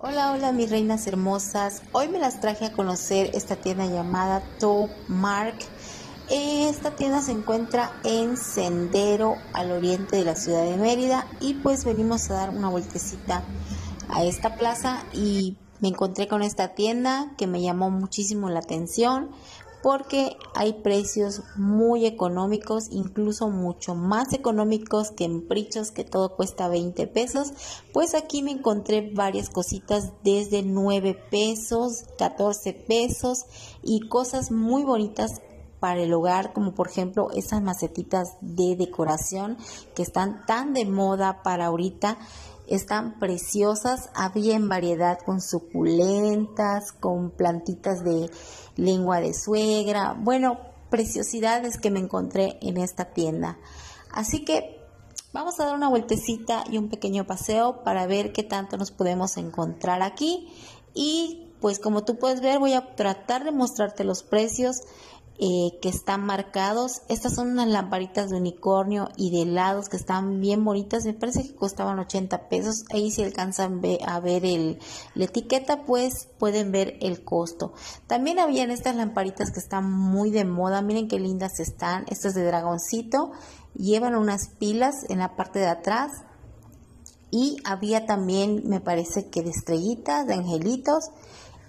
Hola, hola mis reinas hermosas. Hoy me las traje a conocer esta tienda llamada Top Mark. Esta tienda se encuentra en Sendero al oriente de la ciudad de Mérida y pues venimos a dar una vueltecita a esta plaza y me encontré con esta tienda que me llamó muchísimo la atención porque hay precios muy económicos, incluso mucho más económicos que en Prichos, que todo cuesta 20 pesos. Pues aquí me encontré varias cositas desde 9 pesos, 14 pesos y cosas muy bonitas para el hogar, como por ejemplo esas macetitas de decoración que están tan de moda para ahorita están preciosas, había en variedad con suculentas, con plantitas de lengua de suegra, bueno, preciosidades que me encontré en esta tienda. Así que vamos a dar una vueltecita y un pequeño paseo para ver qué tanto nos podemos encontrar aquí y pues como tú puedes ver voy a tratar de mostrarte los precios eh, que están marcados. Estas son unas lamparitas de unicornio y de helados que están bien bonitas. Me parece que costaban 80 pesos. Ahí si alcanzan a ver el, la etiqueta, pues pueden ver el costo. También habían estas lamparitas que están muy de moda. Miren qué lindas están. Estas de dragoncito. Llevan unas pilas en la parte de atrás. Y había también, me parece que de estrellitas, de angelitos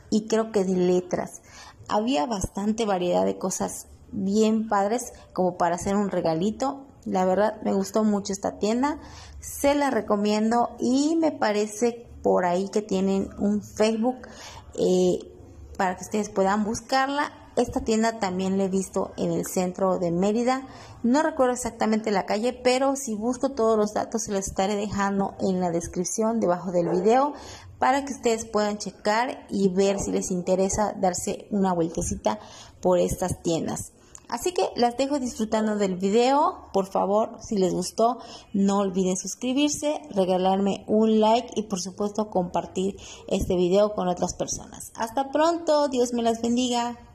y creo que de letras había bastante variedad de cosas bien padres como para hacer un regalito. La verdad me gustó mucho esta tienda, se la recomiendo y me parece por ahí que tienen un Facebook eh, para que ustedes puedan buscarla. Esta tienda también la he visto en el centro de Mérida. No recuerdo exactamente la calle, pero si busco todos los datos se los estaré dejando en la descripción debajo del video para que ustedes puedan checar y ver si les interesa darse una vueltecita por estas tiendas. Así que las dejo disfrutando del video. Por favor, si les gustó, no olviden suscribirse, regalarme un like y por supuesto compartir este video con otras personas. Hasta pronto, Dios me las bendiga.